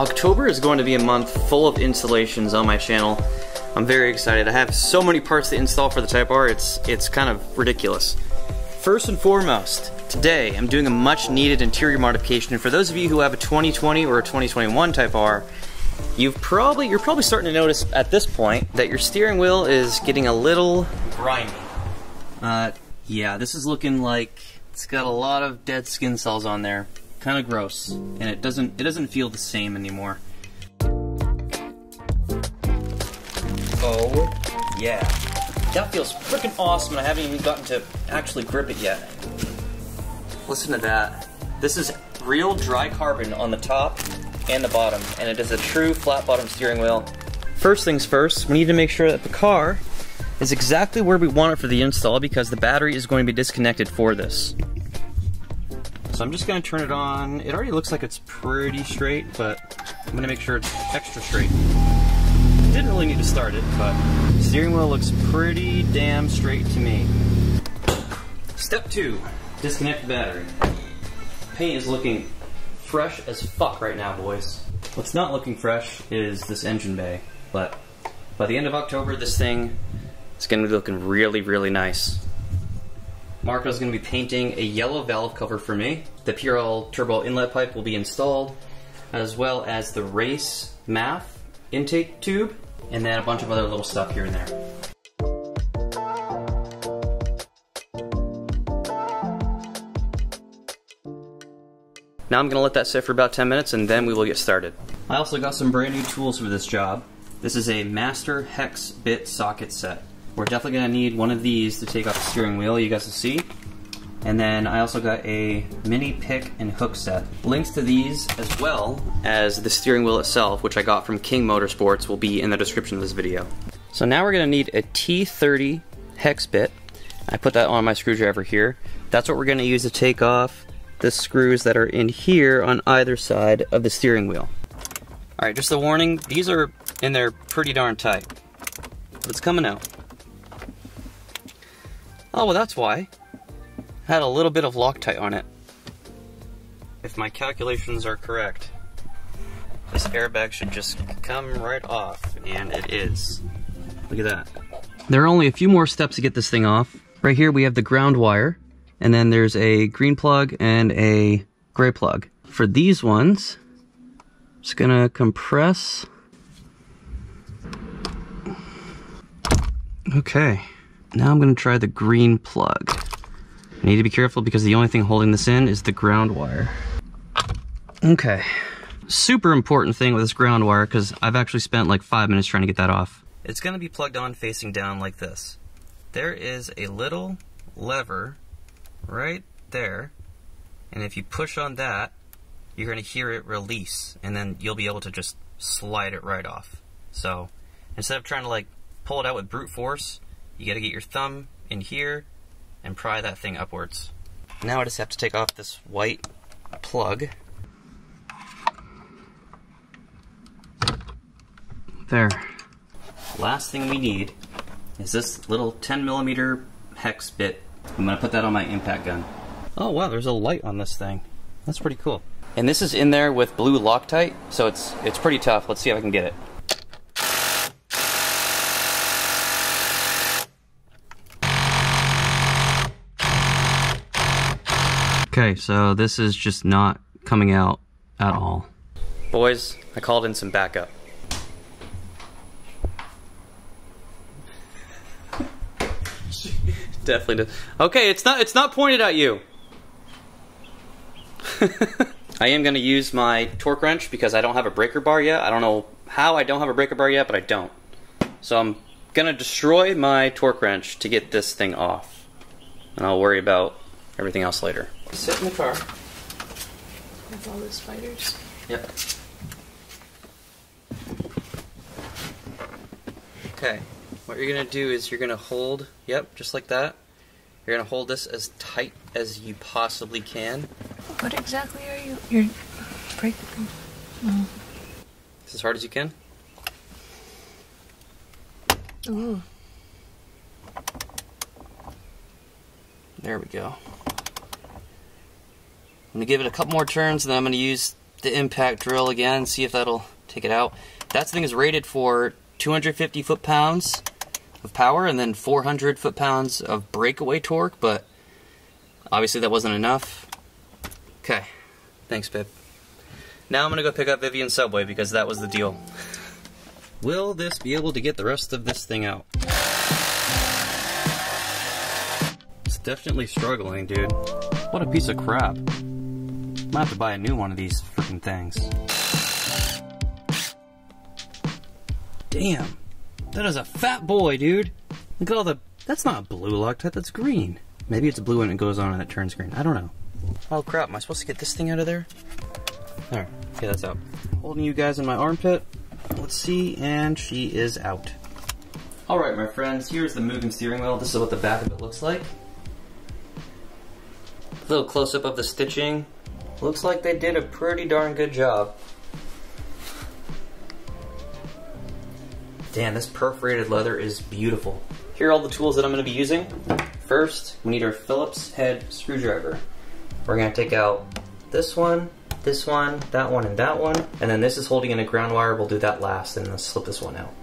October is going to be a month full of installations on my channel. I'm very excited. I have so many parts to install for the Type R, it's, it's kind of ridiculous. First and foremost, today I'm doing a much needed interior modification. And for those of you who have a 2020 or a 2021 Type R, you've probably, you're probably starting to notice at this point that your steering wheel is getting a little grimy. Uh, yeah, this is looking like it's got a lot of dead skin cells on there kind of gross, and it doesn't it doesn't feel the same anymore. Oh yeah, that feels freaking awesome. and I haven't even gotten to actually grip it yet. Listen to that. This is real dry carbon on the top and the bottom, and it is a true flat bottom steering wheel. First things first, we need to make sure that the car is exactly where we want it for the install because the battery is going to be disconnected for this. So I'm just gonna turn it on. It already looks like it's pretty straight, but I'm gonna make sure it's extra straight. Didn't really need to start it, but steering wheel looks pretty damn straight to me. Step two, disconnect the battery. Paint is looking fresh as fuck right now, boys. What's not looking fresh is this engine bay, but by the end of October, this thing is gonna be looking really, really nice. Marco's going to be painting a yellow valve cover for me. The PRL turbo inlet pipe will be installed, as well as the race MAF intake tube, and then a bunch of other little stuff here and there. Now I'm going to let that sit for about 10 minutes and then we will get started. I also got some brand new tools for this job. This is a master hex bit socket set. We're definitely going to need one of these to take off the steering wheel, you guys will see. And then I also got a mini pick and hook set. Links to these as well as the steering wheel itself, which I got from King Motorsports, will be in the description of this video. So now we're going to need a T30 hex bit. I put that on my screwdriver here. That's what we're going to use to take off the screws that are in here on either side of the steering wheel. Alright, just a warning, these are in there pretty darn tight. It's coming out. Oh, well that's why. Had a little bit of Loctite on it. If my calculations are correct, this airbag should just come right off, and it is. Look at that. There are only a few more steps to get this thing off. Right here we have the ground wire, and then there's a green plug and a gray plug. For these ones, I'm just gonna compress. Okay. Now I'm going to try the green plug. I need to be careful because the only thing holding this in is the ground wire. Okay. Super important thing with this ground wire because I've actually spent like five minutes trying to get that off. It's going to be plugged on facing down like this. There is a little lever right there and if you push on that you're going to hear it release and then you'll be able to just slide it right off. So instead of trying to like pull it out with brute force, you gotta get your thumb in here and pry that thing upwards. Now I just have to take off this white plug. There. Last thing we need is this little 10 millimeter hex bit. I'm gonna put that on my impact gun. Oh wow, there's a light on this thing. That's pretty cool. And this is in there with blue Loctite, so it's it's pretty tough. Let's see if I can get it. Okay, so this is just not coming out at all. Boys, I called in some backup. Definitely does. Okay, it's not it's not pointed at you. I am going to use my torque wrench because I don't have a breaker bar yet. I don't know how I don't have a breaker bar yet, but I don't. So I'm going to destroy my torque wrench to get this thing off. And I'll worry about everything else later. Sit in the car. With all the spiders. Yep. Okay, what you're gonna do is you're gonna hold, yep, just like that. You're gonna hold this as tight as you possibly can. What exactly are you? You're breaking. Oh. As hard as you can. Ooh. There we go. I'm gonna give it a couple more turns and then I'm gonna use the impact drill again, see if that'll take it out. That thing is rated for 250 foot-pounds of power and then 400 foot-pounds of breakaway torque, but obviously that wasn't enough. Okay, thanks, babe. Now I'm gonna go pick up Vivian Subway because that was the deal. Will this be able to get the rest of this thing out? It's definitely struggling, dude. What a piece of crap. Might have to buy a new one of these freaking things. Damn. That is a fat boy, dude. Look at all the... That's not blue Loctite, that's green. Maybe it's a blue when it goes on and it turns green. I don't know. Oh crap, am I supposed to get this thing out of there? There. Okay, that's out. Holding you guys in my armpit. Let's see, and she is out. Alright, my friends, here's the Mugen steering wheel. This is what the back of it looks like. A little close-up of the stitching. Looks like they did a pretty darn good job. Damn, this perforated leather is beautiful. Here are all the tools that I'm going to be using. First, we need our Phillips head screwdriver. We're going to take out this one, this one, that one, and that one. And then this is holding in a ground wire. We'll do that last and then slip this one out.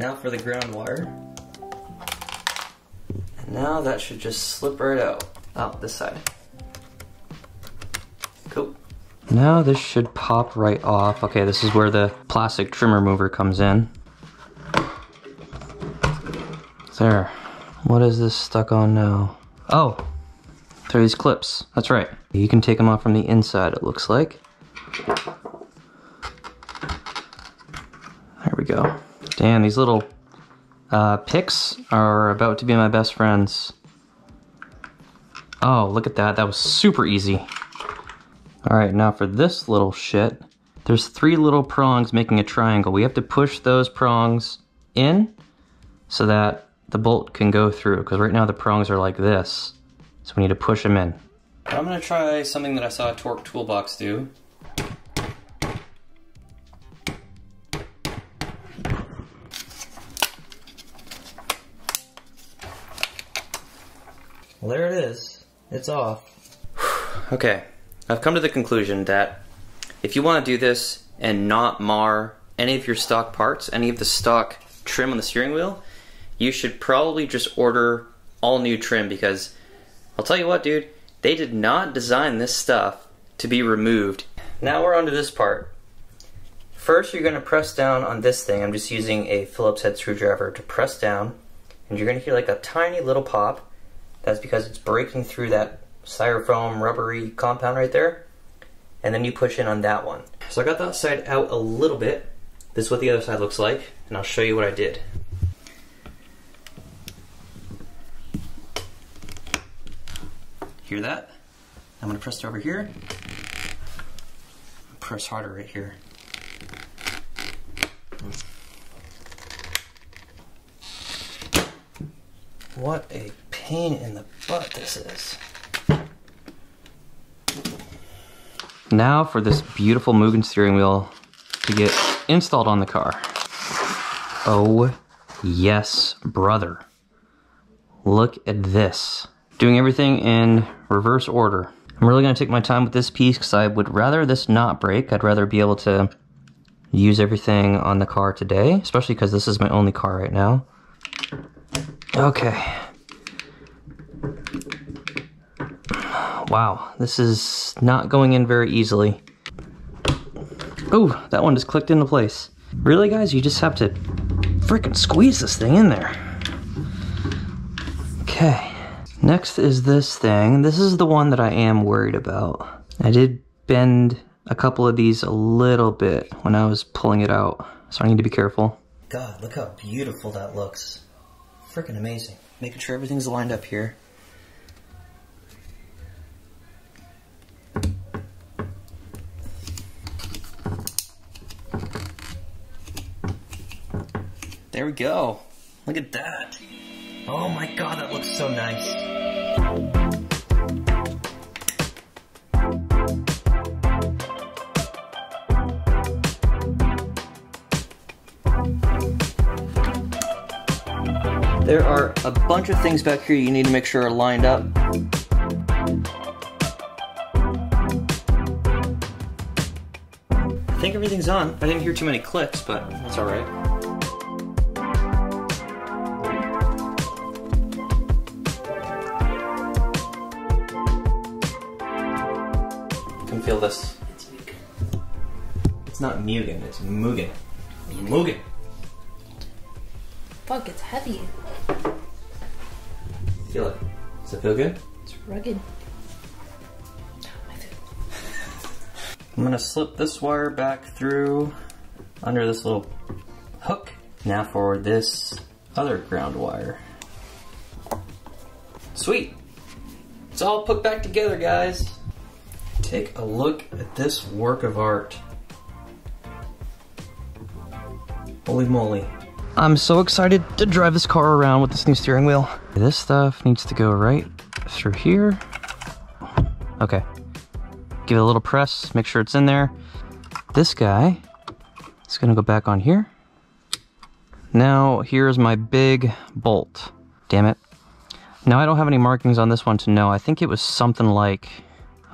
Now for the ground wire. And now that should just slip right out, out this side. Cool. Now this should pop right off. Okay, this is where the plastic trim remover comes in. There. What is this stuck on now? Oh, they're these clips. That's right. You can take them off from the inside, it looks like. There we go. Damn, these little uh, picks are about to be my best friends. Oh, look at that. That was super easy. Alright, now for this little shit, there's three little prongs making a triangle. We have to push those prongs in so that the bolt can go through, because right now the prongs are like this. So we need to push them in. I'm gonna try something that I saw a Torque Toolbox do. Well, there it is. It's off. okay, I've come to the conclusion that if you want to do this and not mar any of your stock parts, any of the stock trim on the steering wheel, you should probably just order all new trim because I'll tell you what, dude, they did not design this stuff to be removed. Now we're onto this part. First, you're going to press down on this thing. I'm just using a Phillips head screwdriver to press down, and you're going to hear like a tiny little pop. That's because it's breaking through that styrofoam rubbery compound right there. And then you push in on that one. So I got that side out a little bit. This is what the other side looks like, and I'll show you what I did. Hear that? I'm gonna press it over here. Press harder right here. What a pain in the butt this is. Now for this beautiful Mugen steering wheel to get installed on the car. Oh, yes, brother. Look at this. Doing everything in reverse order. I'm really going to take my time with this piece because I would rather this not break. I'd rather be able to use everything on the car today, especially because this is my only car right now. Okay. Wow, this is not going in very easily. Oh, that one just clicked into place. Really, guys? You just have to freaking squeeze this thing in there. Okay. Next is this thing. This is the one that I am worried about. I did bend a couple of these a little bit when I was pulling it out, so I need to be careful. God, look how beautiful that looks. Freaking amazing. Making sure everything's lined up here. There we go. Look at that. Oh my god, that looks so nice. There are a bunch of things back here you need to make sure are lined up. I think everything's on. I didn't hear too many clicks, but that's alright. Feel this. It's Mugen. It's not Mugen, it's Mugen. Mugen. Fuck, it's heavy. Feel it. Does it feel good? It's rugged. I'm gonna slip this wire back through under this little hook. Now for this other ground wire. Sweet. It's all put back together, guys. Take a look at this work of art. Holy moly. I'm so excited to drive this car around with this new steering wheel. This stuff needs to go right through here. Okay. Give it a little press, make sure it's in there. This guy is gonna go back on here. Now, here's my big bolt. Damn it. Now, I don't have any markings on this one to know. I think it was something like,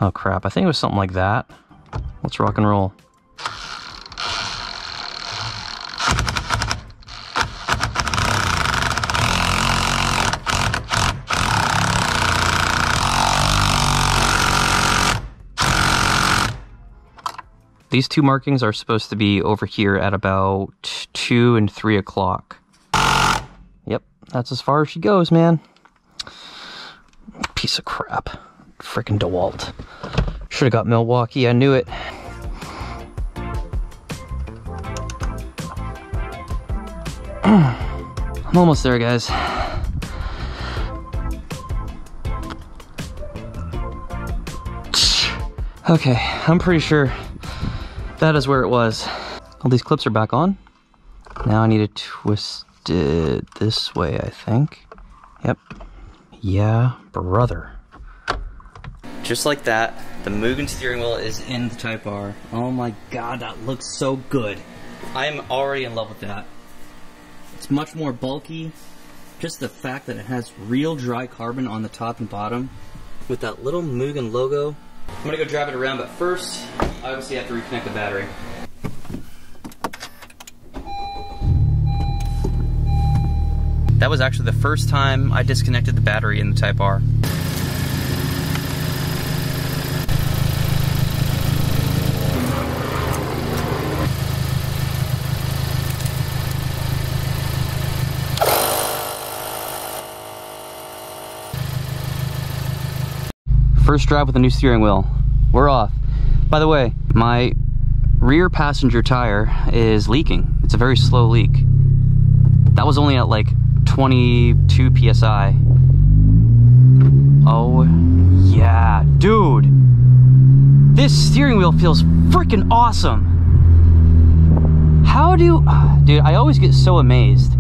oh crap, I think it was something like that. Let's rock and roll. These two markings are supposed to be over here at about 2 and 3 o'clock. Yep, that's as far as she goes, man. Piece of crap. Freaking DeWalt. Should have got Milwaukee, I knew it. I'm almost there, guys. Okay, I'm pretty sure that is where it was. All these clips are back on. Now I need to twist it this way, I think. Yep. Yeah, brother. Just like that, the Mugen steering wheel is in the Type R. Oh my god, that looks so good. I am already in love with that. It's much more bulky. Just the fact that it has real dry carbon on the top and bottom with that little Mugen logo. I'm gonna go drive it around, but first, I obviously have to reconnect the battery. That was actually the first time I disconnected the battery in the Type R. First drive with a new steering wheel. We're off. By the way, my rear passenger tire is leaking. It's a very slow leak. That was only at like 22 psi. Oh, yeah. Dude, this steering wheel feels freaking awesome. How do, dude, I always get so amazed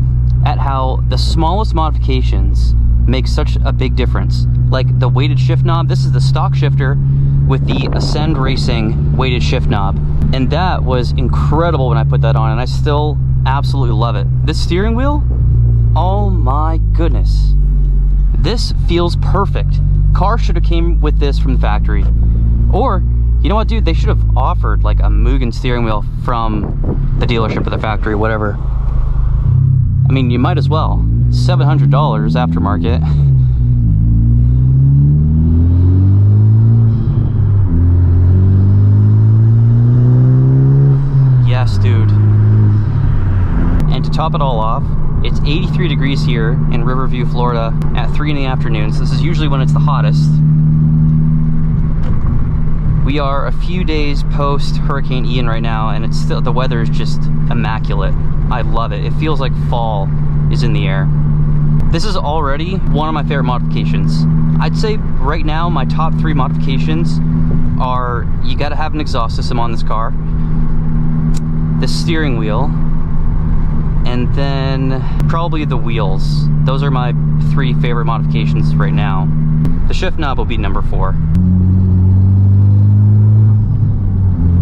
at how the smallest modifications make such a big difference. Like the weighted shift knob, this is the stock shifter with the Ascend Racing weighted shift knob. And that was incredible when I put that on and I still absolutely love it. This steering wheel, oh my goodness. This feels perfect. Car should have came with this from the factory. Or, you know what dude, they should have offered like a Mugen steering wheel from the dealership or the factory, whatever. I mean, you might as well. $700 aftermarket. top it all off, it's 83 degrees here in Riverview, Florida at 3 in the afternoon. So this is usually when it's the hottest. We are a few days post Hurricane Ian right now, and it's still the weather is just immaculate. I love it. It feels like fall is in the air. This is already one of my favorite modifications. I'd say right now my top three modifications are you got to have an exhaust system on this car, the steering wheel, and then probably the wheels. Those are my three favorite modifications right now. The shift knob will be number four.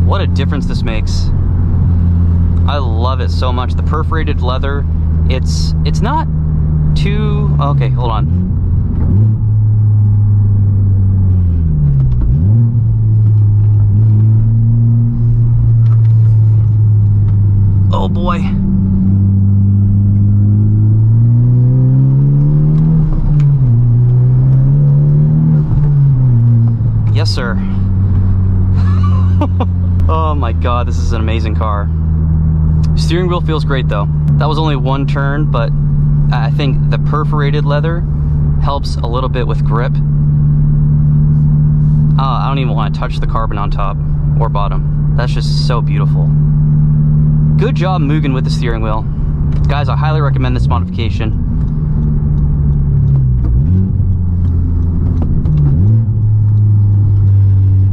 What a difference this makes. I love it so much. The perforated leather, it's it's not too okay, hold on. Oh boy. Sir. oh my god, this is an amazing car. Steering wheel feels great though. That was only one turn, but I think the perforated leather helps a little bit with grip. Uh, I don't even want to touch the carbon on top or bottom. That's just so beautiful. Good job Mugen with the steering wheel. Guys, I highly recommend this modification.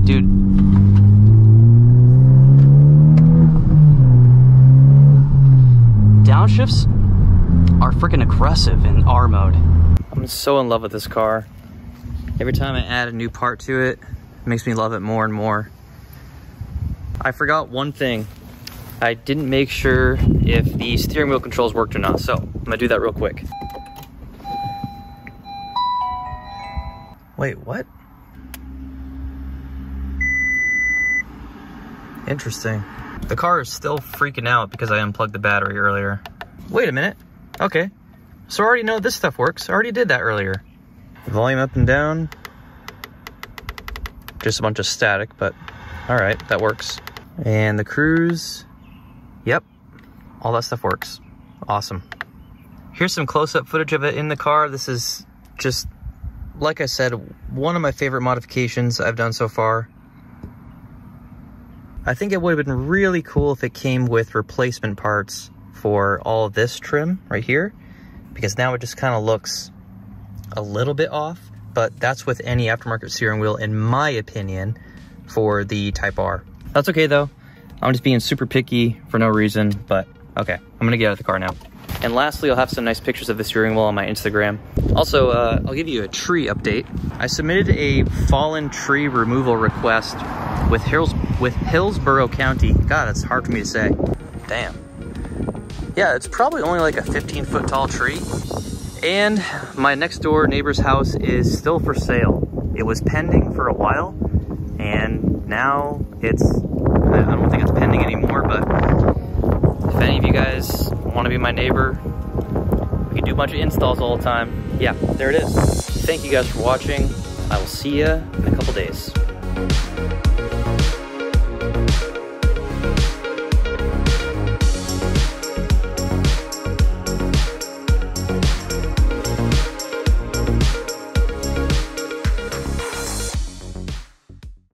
Dude. Downshifts are freaking aggressive in R mode. I'm so in love with this car. Every time I add a new part to it, it makes me love it more and more. I forgot one thing. I didn't make sure if the steering wheel controls worked or not, so I'm gonna do that real quick. Wait, what? Interesting. The car is still freaking out because I unplugged the battery earlier. Wait a minute. Okay. So I already know this stuff works. I already did that earlier. Volume up and down. Just a bunch of static, but all right, that works. And the cruise. Yep, all that stuff works. Awesome. Here's some close-up footage of it in the car. This is just, like I said, one of my favorite modifications I've done so far. I think it would have been really cool if it came with replacement parts for all of this trim right here, because now it just kind of looks a little bit off, but that's with any aftermarket steering wheel, in my opinion, for the Type R. That's okay though. I'm just being super picky for no reason, but okay, I'm gonna get out of the car now. And lastly, I'll have some nice pictures of the steering wheel on my Instagram. Also, uh, I'll give you a tree update. I submitted a fallen tree removal request with, Hills with Hillsborough County. God, that's hard for me to say. Damn. Yeah, it's probably only like a 15 foot tall tree. And my next door neighbor's house is still for sale. It was pending for a while, and now it's, I don't think it's pending anymore, but if any of you guys want to be my neighbor, we can do a bunch of installs all the time. Yeah, there it is. Thank you guys for watching. I will see you in a couple days.